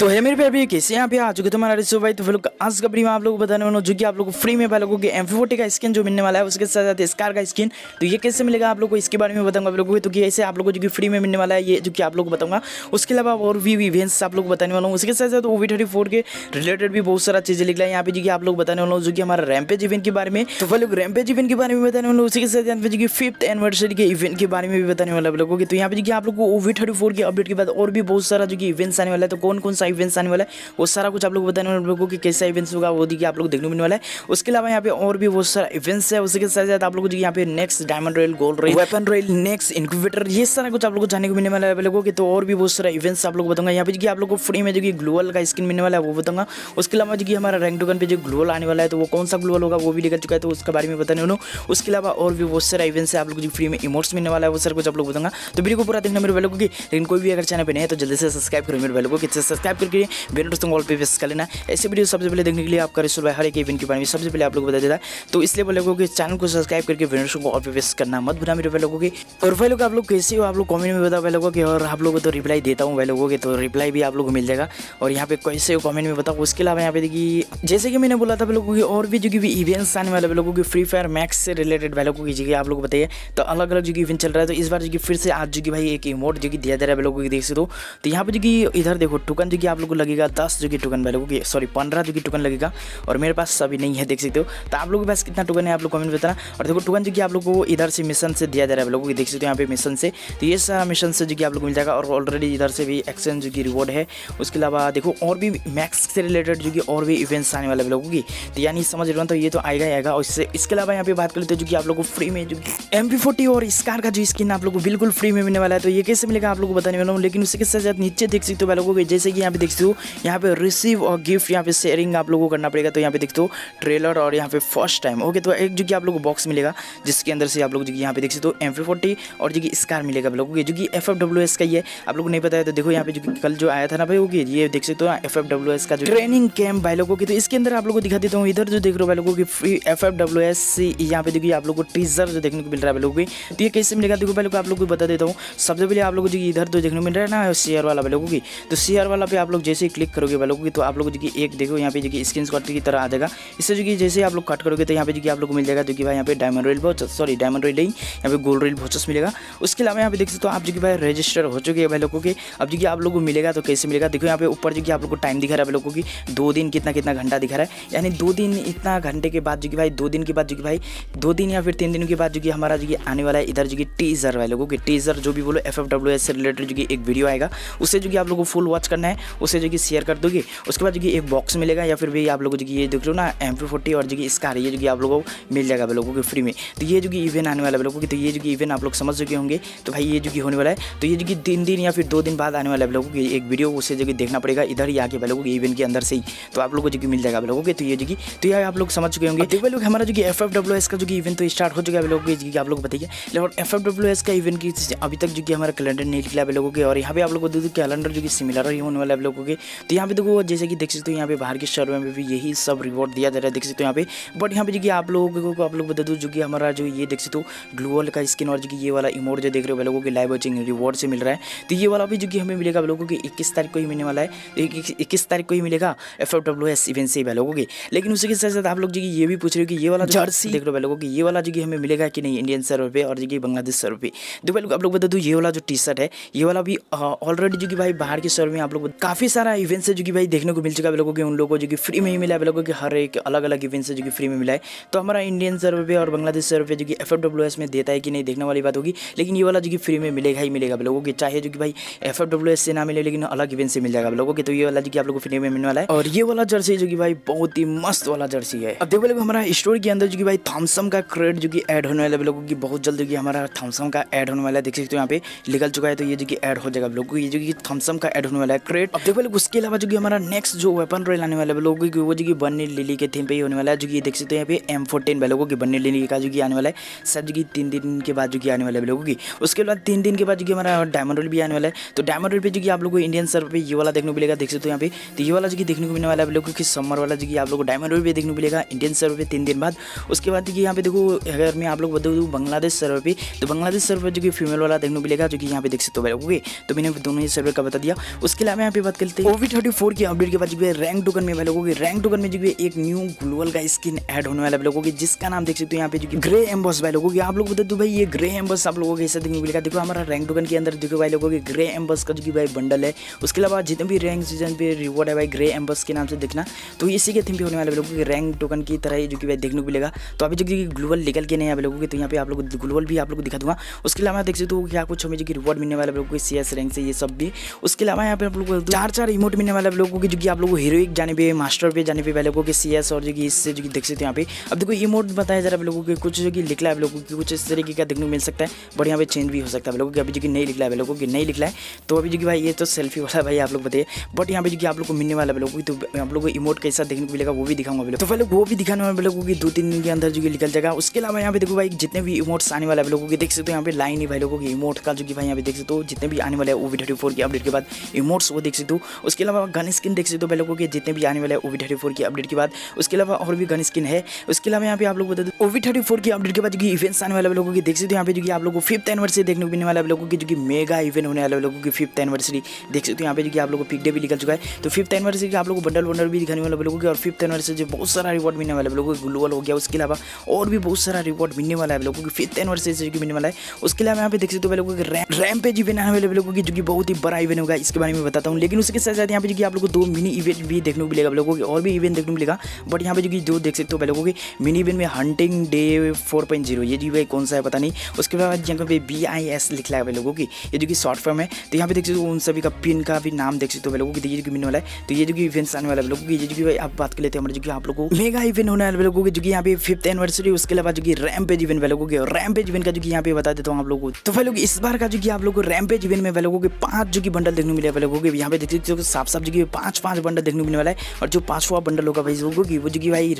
तो है मेरे प्यार कैसे यहाँ पे आ चुके तुम्हारा रिसो भाई तो फिर आज का में आप लोगों को बताने वाला जो कि आप लोगों को फ्री में भाई लोगों के एम का स्किन जो मिलने वाला है उसके साथ साथ स्कार का स्किन तो ये कैसे मिलेगा आप लोग को इसके बारे में बताऊँगा आप लोगों को तो कि ऐसे आप लोगों को जो कि फ्री में मिलने वाला है ये जो कि आप लोग को बताऊँगा उसके अलावा और भी इवेंट्स आप लोग बताने वाला हूँ उसके साथ साथ ओवी थर्टी फोर के रिलेटेड भी बहुत सारा चीज़ें रहा है यहाँ पे जो कि आप लोग बताने वाला हूँ जो कि हमारा रैमपेज इवेंट के बारे में तो फिर लोग रैमपेज इवेंट के बारे में बताने वाला हूँ उसी के साथ पे जो कि फिफ्थ एनिवर्सरी के इवेंट के बारे में भी बताने वाला आप लोगों को तो यहाँ पे जो कि आप लोग को ओवी थर्टी फोर के अपडेट के बाद और भी बहुत सारा जो कि इवेंट्स आने वाला है तो कौन कौन सा इवेंट्स आने वाला है वो सारा कुछ आप लोग बताने वाले लोगों की कैसा इवेंट्स होगा वो देखिए आप लोग देखने मिलने वाला है उसके अलावा यहाँ पे और भी बहुत सारा इवेंट्स है उसके साथ साथ आप लोग यहाँ पे next diamond royal gold royal weapon royal next incubator ये सारा कुछ आप लोग को जाने को मिलने वाला है लोगों की तो और भी बहुत सारा इवेंट्स आप लोग बताऊँगा यहाँ पे आप लोग को फ्री में जो कि ग्लोअल का स्किन मिलने वाला है वो बताऊँगा उसके अलावा जो कि हमारा रैंक टोकन पे जो ग्लोअल आने वाला है तो वो कौन सा ग्लोअल होगा वो भी निकल चुका है तो उसके बारे में बताने वालों उसके अलावा और भी बहुत सारा इवेंट्स है आप लोग जो फ्री में इमोट्स मिलने वाला है वो सर कुछ आप लोग बताऊँगा तो वीडियो को पूरा देखना मेरे वालों की लेकिन कोई भी अगर चैनल पे नहीं है तो जल्दी से सब्सक्राइब करो मेरे वालों को सब्सक्राइब करके मेरे दोस्तों ऑल पे कर लेना। ऐसे वीडियो सबसे पहले देखने के लिए आपका रिसोल भाई हर एक इवेंट के बारे में सबसे पहले आप लोग बता देता तो इसलिए बोले लोगों के चैनल को सब्सक्राइब करके वीडियो को और पे करना मत भूलना मेरे लोगों की। और भाई लोग, आप लोग कैसे हो? आप लोग कमेंट में बताओ भाई लोगों के। और आप लोगों को तो रिप्लाई देता हूँ भाई लोगों के तो रिप्लाई भी आप लोग को मिल जाएगा। और यहाँ पे कैसे हो कमेंट में बताओ, उसके अलावा यहाँ पे देखिए, जैसे कि मैंने बोला था लोगों की, और भी जो कि इवेंट्स आने वाले लोगों की फ्री फायर मैक्स से रिलेटेड भाई लोगों की जगह आप लोग बताइए। तो अलग अलग जो कि इवेंट चल रहा है तो इस बार जो कि फिर से आज जो कि भाई एक इमोट जो कि दिया जा रहा है लोगों की, देख सकते हो। तो यहाँ पे जो कि इधर देखो टोकन जो कि आप लोग को लगेगा दस जो कि टोकन लोगों की सॉरी पंद्रह जो कि टोकन लगेगा और मेरे पास सभी नहीं है देख सकते हो तो आप लोगों के पास कितना टोकन है आप लोग कमेंट बताना और देखो टोकन जो कि आप लोग को इधर से मिशन से दिया जा रहा है आप लोगों को देख सकते हो यहाँ पे मिशन से तो ये सारा मिशन से जो कि आप लोग मिल जाएगा और ऑलरेडी इधर से भी एक्सचेंज जो कि रिवॉर्ड है उसके अलावा देखो और भी मैक्स से रिलेटेड जो कि और भी इवेंट्स आने वाले लोगों की तो यानी समझ रहे हो तो ये तो आएगा आएगा और इससे इसके अलावा यहाँ पे बात कर लेते हैं जो कि आप लोग को फ्री में जो एम पी और स्कार का जो स्किन आप लोग को बिल्कुल फ्री में मिलने वाला है तो ये कैसे मिलेगा आप लोग को बताने वाला हूँ लेकिन उसके साथ साथ नीचे देख सकते हो लोगों को जैसे कि यहाँ पे देख सकते हो, यहाँ पे रिसीव और गिफ्ट यहाँ पे शेयरिंग आप लोगों को करना पड़ेगा। तो यहाँ पे देखते हो ट्रेलर और यहाँ पे फ़र्स्ट टाइम ओके तो एक जो कि आप लोग को बॉक्स मिलेगा, जिसके अंदर से आप लोग जो कि यहाँ पे देख सकते हो एम फोर्टी और जो कि स्कार मिलेगा आप लोगों को। जो कि एफ़ एफ़ डब्ल्यू एस का है आप लोग को नहीं पता है तो देखो यहाँ पे जो कल जो आया था ना भाई ओके ये देख सकते हो एफ़ एफ़ डब्ल्यू एस का जो ट्रेनिंग कैम्प भाई लोगों की। तो इसके अंदर आप लोग को दिखा देता हूँ, इधर जो देख रहे हो भाई लोगों की free F F W S यहाँ पे देखिए आप लोग को टीजर जो देखने को मिल रहा है भाई लोगों की। तो ये कैसे मिलेगा, देखो पहले आप लोग को बता देता हूँ। सबसे पहले आप लोग जो इधर तो देखने को मिल रहा है ना शेयर वाला भाई लोगों की। तो शेयर वाला पे आप लोग जैसे ही क्लिक करोगे लोगों की तो आप लोग जो कि एक देखो यहाँ पे जो कि स्क्रीन की तरह आ जाएगा इससे जो कि जैसे आप लोग कट करोगे तो यहाँ पे जो कि आप लोग मिल जाएगा जो कि भाई यहाँ पे डायमंड रॉयल बहुत सॉरी डायमंड रॉयल नहीं यहाँ पे गोल्ड रॉयल बहुत मिलेगा उसके अलावा यहाँ पे देख सकते हो आप जो कि भाई रजिस्टर हो चुके हैं भाई लोगों के अब जो कि आप लोग को मिलेगा तो कैसे मिलेगा देखो यहाँ पे ऊपर जो कि आप लोग को टाइम दिखा रहा है लोगों की दो दिन कितना कितना घंटा दिखा रहा है यानी दो दिन इतना घंटे के बाद जो कि भाई दो दिन के बाद जो कि भाई दो दिन या फिर तीन दिन के बाद जो कि हमारा जो कि आने वाला है इधर जो कि टीजर वाले लोगों के टीजर जो भी बोलो एफ़ एफ़ डब्ल्यू एस से रिलेटेड जो कि एक वीडियो आएगा उससे जो कि आप लोग को फुल वॉच करना है उसे जो कि शेयर कर दोगे उसके बाद जो कि एक बॉक्स मिलेगा या फिर भी आप लोग जो कि ये देख हो ना एम फोर्टी और जो कि इसका ये जो कि आप लोगों को मिल जाएगा आप लोगों को फ्री में तो ये जो कि इवेंट आने वाला है लोगों की तो ये जो कि इवेंट आप लोग समझ चुके होंगे तो भाई ये जो कि होने वाला है तो ये जो कि तीन दिन या फिर दो दिन बाद आने वाला है लोगों की एक वीडियो उसे जो कि देखना पड़ेगा इधर ही आके लोगों के इवेंट के अंदर से ही तो आप लोग को जो कि मिल जाएगा लोगों के तो ये जो कि तो ये आप लोग समझ चुके होंगे देखो लोग हमारा जो कि एफ़ एफ़ डब्ल्यू एस का जो कि इवेंट तो स्टार्ट हो चुका है लोगों की आप लोग बताइए लेकिन एफ़ एफ़ डब्ल्यू एस का इवेंट की अभी तक जो कि हमारा कैलेंडर नहीं निकला है लोगों के और यहाँ पे आप लोगों को कैलेंडर जो कि सिमिलर ही होने वाला है लोगों के। तो यहाँ पे देखो जैसे कि देख सकते हो यहाँ पे बाहर के शहरों में भी यही सब रिवॉर्ड दिया जा रहा है देख सकते हो यहाँ पे। बट यहाँ पे जो कि आप लोगों को आप लोग बता दो जो कि हमारा जो ये देख सकते हो ग्लोअल का स्किन और जो कि ये वाला इमोट जो देख रहे हो लोगों के लाइव वॉचिंग रिवॉर्ड से मिल रहा है। तो ये वाला भी जो कि हमें मिलेगा आप लोगों की इक्कीस तारीख को ही मिलने वाला है। इक्कीस तारीख को ही मिलेगा F F W S event से लोगों की। लेकिन उसी के साथ साथ आप लोग जो कि ये भी पूछ रहे हो कि ये वाला जर्सी देख रहे हो लोगों की ये वाला जो कि हमें मिलेगा कि नहीं इंडियन सर्वर पे और जो कि बांग्लादेश सर्वर पे तो भाई आप लोग बता दो ये वाला जो टी शर्ट है ये वाला भी ऑलरेडी जो कि भाई बाहर के सर्वर में आप लोग काफ़ी सारा इवेंट्स है जो कि भाई देखने को मिल चुका है लोगों के उन लोगों को जो कि फ्री में ही मिला है लोगों के हर एक अलग अलग इवेंट्स है जो कि फ्री में मिला है तो हमारा इंडियन सर्वर पे और बांग्लादेश सर्वर पे जो कि एफ़ एफ़ में देता है कि नहीं देखने वाली बात होगी लेकिन ये वाला जो कि फ्री में मिलेगा ही मिलेगा लोगों के चाहे जो कि भाई एफ़ एफ़ से ना मिले लेकिन अलग इवेंट से मिल जाएगा लोगों के तो ये वाला जो कि आप लोग को फ्री में मिलने वाला है और ये वाला जर्सी जो कि भाई बहुत ही मस्त वाला जर्सी है अब देखो लोग हमारा स्टोरी के अंदर जो कि भाई थॉमसम का क्रेड जो कि ऐड होने वाला है लोगों की बहुत जल्द जो कि हमारा थॉमसम का ऐड होने वाला है देख सकते हो यहाँ पे निकल चुका है तो ये जो कि ऐड हो जाएगा लोगों को ये जो कि थॉमसम का ऐड होने वाला है क्रेड अब देखो लोग उसके अलावा जो कि हमारा नेक्स्ट जो वेपन रॉयल आने वाला है लोगों की वो जो कि बन्नी लिली के थीम पे ही होने वाला है जो कि देख सकते हो यहाँ पे एम फोर्टीन लोगों की बन्नी लिली का जो कि आने वाला है सर जो कि तीन दिन के बाद जो कि आने वाला है लोगों की उसके बाद तीन दिन के बाद जो कि हमारा डायमंड रोल भी आने वाला है तो डायमंड रोल पे जो कि आप लोग को इंडियन सर्व पे ये वाला देखने को मिलेगा देख सकते हो यहाँ पे तो ये वाला जो कि देखने को मिलने वाला है लोगों की समर वाला जो कि आप लोग को डायमंड रोल पे देखने को मिलेगा इंडियन सर्व पे तीन दिन बाद उसके बाद देखिए यहाँ पे देखो अगर मैं आप लोग बता दूँ बांग्लादेश सर्वर पे तो बांग्लादेश सर्वर जो कि फीमेल वाला देखने को मिलेगा जो कि यहाँ पे देख सकते हो ओके तो मैंने दोनों ही सर्वर का बता दिया उसके अलावा यहाँ पे बात करते हैं। ओवी थर्टी फोर की अपडेट के बाद जो है रैंक टोकन में लोगों की रैंक टोकन में जो है एक न्यू ग्लोबल का स्किन ऐड होने वाला लोगों की, जिसका नाम देख सकते हो यहाँ पे जो ग्रे एम्बॉस भाई लोगों की। आप लोग बता दो भाई, ये ग्रे एम्बॉस आप लोगों को ऐसा देखने मिलेगा? देखो, हमारा रैंक टोकन के अंदर देखो भाई लोगों की ग्रे एम्बस का जो कि भाई बंडल है। उसके अलावा जितने भी रैंक सीज़न पे रिवॉर्ड है भाई ग्रे एम्बस के नाम से देखना। तो इसी के थीम पे होने वाले लोगों की रैंक टोकन की तरह जो कि भाई देखने को मिलेगा। तो अभी जो कि ग्लोबल निकल के नहीं है लोगों के तो यहाँ पे आप लोग ग्लोबल भी आप लोग दिखा दूँगा। उसके अलावा देख सकते हो क्या कुछ हमें जो कि रिवॉर्ड मिलने वाले लोगों को सी रैंक से ये सब भी। उसके अलावा यहाँ पे आप लोग चार चार इमोट मिलने वाले लोगों की, जो कि आप लोग को हीरोइक जाने पे मास्टर पे जाने पे वाले लोगों के सी एस और जो कि इससे जो कि देख सकते हो यहाँ पे। अब देखो इमोट बताया जा रहा है लोगों के कुछ जो कि लिखला है लोगों की कुछ इस तरीके का देखने को मिल सकता है। बट यहाँ पे चेंज भी हो सकता है। लोगों की अभी जो कि नहीं लिखला है लोगों की नहीं लिखला है तो अभी जो कि भाई ये तो सेल्फी वाला भाई आप लोग बताइए। बट यहाँ पे जो कि आप लोग को मिलने वाला लोगों की तो आप लोग को इमोट कैसा देखने को मिलेगा, वो भी दिखाऊँगा तो पहले वो भी दिखाने वाले लोगों की दो तीन दिन के अंदर जो कि निकल जाएगा। उसके अलावा यहाँ पे देखो भाई जितने भी इमोट्स आने वाले लोगों की, देख सकते हो यहाँ पे लाइन ही भाई लोगों की इमोट का जो कि भाई यहाँ पे देख सकते हो, जितने भी आने वाले ओवी थर्टी फोर की अपडेट के बाद इमोट्स वो देख सकते हो उसके अलावा गन स्किन देख सकते हो लोगों के जितने भी आने वाले ओवी थर्टी फोर की अपडेट के बाद उसके अलावा और भी गन स्किन है उसके अलावा यहाँ पे आप लोग बता दो ओवी थर्टी फोर की अपडेट के बाद जो इवेंट्स आने वाले लोगों की देख सकते हो यहाँ पे जो कि आप लोग को फिफ्थ एनिवर्सरी देखने को मिलने वाले लोगों की जो कि मेगा इवेंट होने वाले लोगों की फिफ्थ एनिवर्सरी देख सकते हो यहाँ पे जो कि आप लोग को पिक डे भी निकल चुका है तो फिफ्थ एनिवर्सरी का आप लोग को बंडल वंडल भी दिखाने वाले लोगों की और फिफ्थ एनिवर्सरी जो बहुत सारा रिवॉर्ड मिलने वाले लोगों को ग्लोबल हो गया उसके अलावा और भी बहुत सारा रिवॉर्ड मिलने वाला है लोगों की फिफ्थ एनिवर्सरी से मिलने वाला है उसके अलावा यहाँ पे देख सकते हो लोगों के रैम पे इवेंट आने वाले लोगों की जो कि बहुत ही बड़ा इवेंट होगा इसके बारे में बताता हूँ लेकिन उसके साथ साथ यहाँ पे जो कि आप लोग को दो मिनी इवेंट भी देखने को मिलेगा लोगों की और भी इवेंट देखने को मिलेगा बट यहाँ पे जो कि जो देख सकते हो लोगों की मिनी इवेंट में hunting day four point zero ये जी भाई कौन सा है पता नहीं उसके बाद यहाँ पे बी आई एस लिखा है लोगों की ये जो कि शॉर्ट फॉर्म है तो यहाँ पे देख सकते हो उन सभी का पिन का भी नाम देख सकते हो लोगों की ये जो कि मिलने वाला है तो ये जो कि इवेंट्स आने वाला है लोगों की ये जो कि भाई आप बात कर लेते हैं हमारे जो कि आप लोगों को मेगा इवेंट होने वाले लोगों की जो कि यहाँ पे फिफ्थ एनिवर्सरी उसके अलावा जो कि रैम पेज इवेंट वालों की रैम पेज इवेंट का जो कि यहाँ पे बता देता हूँ आप लोगों को तो भाई लोग इस बार का जो कि आप लोग को रैम पेज इवेंट में वालों के पाँच जो कि बंडल देखने मिले लोगों के यहाँ पे देख सकते हो साफ़ साफ़ जो कि पाँच पाँच बंडल देखने को मिलने वाला है और जो पांचवा बंडल होगा भाई लोगों की वो जो कि भाई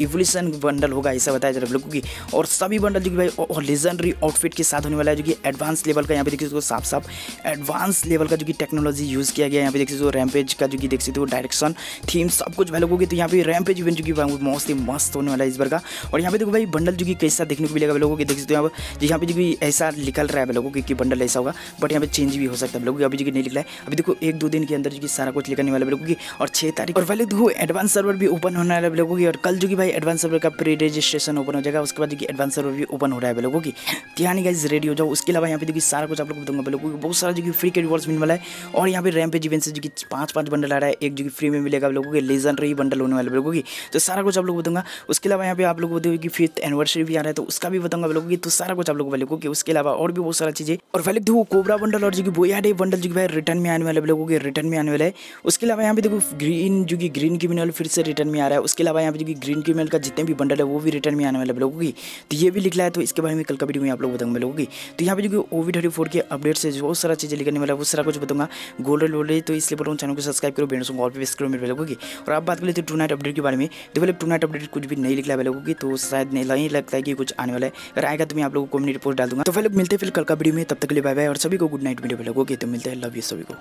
इवोल्यूशन बंडल होगा, ऐसा बताया जा रहा है लोगों की और सभी बंडल जो कि भाई, और लेजेंडरी आउटफिट के साथ होने वाला है जो कि एडवांस लेवल का, यहाँ पे देख सकते हो साफ़ साफ़ एडवांस लेवल का जो कि टेक्नोलॉजी यूज़ किया गया यहाँ पे देख सकते हो रैमपेज का जो कि देख सकते हो डायरेक्शन थीम सब कुछ भाई लोगों की तो यहाँ पे रैमपेज इवेंट जो कि मोस्ट ही मस्त होने वाला है इस बार का। और यहाँ पे देखो भाई, बंडल जो कि कैसा देखने को मिलेगा लोगों की, देख सकते हो यहाँ पे यहाँ पे जो कि ऐसा निकल रहा है लोगों की बंडल ऐसा होगा बट यहाँ पे चेंज भी हो सकता है लोगों की, अभी जो कि नहीं निकला है। अभी देखो एक दो दिन के अंदर जो कि सारा कुछ निकलने वाला लोगों की और छः तारीख और पहले देखो एडवांस सर्वर भी ओपन होने वाला लोगों की और कल जो कि भाई एडवांस सर्वर का प्री रजिस्ट्रेशन ओपन हो जाएगा, उसके बाद जो कि एडवांस सर्वर भी ओपन हो रहा है लोगों की। ध्यान गाइज़ रेडी हो जाओ। उसके अलावा यहाँ पे देखिए सारा कुछ आप लोग बताऊँगा। लोगों को बहुत सारा जो कि फ्री के रिवॉर्ड्स मिलने वाला है और यहाँ पे रैम पे जीवन से जो कि पाँच पाँच बंडल आ रहा है। एक जो कि फ्री में मिलेगा आप लोगों के लेजेंडरी बंडल होने वाले लोगों की। तो सारा कुछ आप लोग बताऊँगा। उसके अलावा यहाँ पे आप लोग बताओगे कि फिफ्थ एनिवर्सरी भी आ रहा है तो उसका भी बताऊँगा लोगों की। तो सारा कुछ आप लोग लोगों की उसके अलावा और भी बहुत सारा चीज़ें। और पहले देखो कोबरा बंडल और जो कि बोया डे बंडल जो कि भाई रिटर्न में आने वाले लोगों के रिटर्न में आने वाला है। उसके अलावा यहाँ पे देखो ग्रीन जो कि ग्रीन की मिनल फिर से रिटर्न में आ रहा है। उसके अलावा यहाँ पे जो कि ग्रीन की मिनल का जितने भी बंडल है, वो भी रिटर्न में आने वाले लोगों की। तो ये भी लिखा है तो इसके बारे में कल का वीडियो में आप लोग बताऊँगा लोगों की। तो यहाँ पे जो कि ओवी थर्टी फोर के अपडेट से बहुत सारा चीज़ें लिखने वाला है, वो सारा कुछ बताऊँगा। गोल्डन लोल्ड तो इसलिए बोलूँ चैनल को सब्सक्राइब करो बेनों ऑल पे करो मेरे लोगों की। और आप बात कर लेते टू नाइट अपडेट के बारे में तो पहले टू नाइट अपडेट कुछ भी नहीं लिखला है लोगों की तो शायद नहीं लगता है कि कुछ आने वाला है। अगर आएगा तो मैं आप लोगों को कम्युनिटी पोस्ट डाल दूँगा। तो पहले मिलते फिर कल का वीडियो में, तब तक के लिए बाय बाय और सभी को गुड नाइट वीडियो लोगों की। तो मिलते हैं लव यू सभी को।